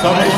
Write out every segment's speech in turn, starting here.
Salve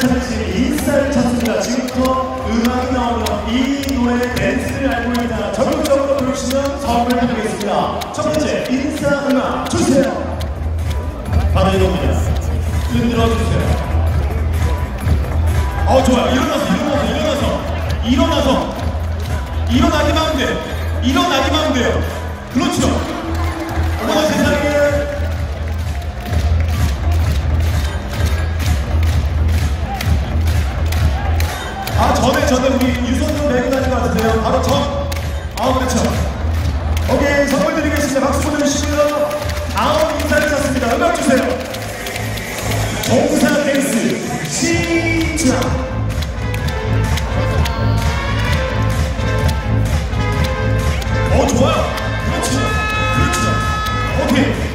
찬씨 인사를 찾습니다. 지금부터 음악이 나오면 이 노래 댄스를 알고 있다. 적극적으로 부르시면 선물 드리겠습니다. 첫 번째 인사 음악 주세요. 바로 이겁니다. 흔들어 주세요. 어 좋아요. 일어나서 일어나서 일어나서 일어나서 일어나기만 하면 돼. 일어나기만 하면 돼요. 그렇죠. 전에 우리 유선도 내고 다닌 것 같은데요. 바로 전. 아 그렇죠. 거기에 선물 드리겠습니다. 박수 보내주시고요. 다음 인사를 찾습니다. 음악 주세요. 정사 댄스 시작. 어 좋아요. 그렇죠. 그렇죠. 오케이.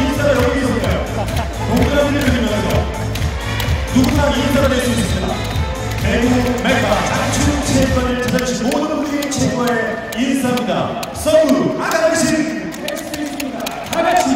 인사가 여기 있을까요? 동그라미를 그리면서 누구나 인사가 될 수 있습니다. 배우 맥바 장충 체육관을 찾아주신 모든 분들이 최고의 인사입니다. 서브 아가씨 네, 다 같이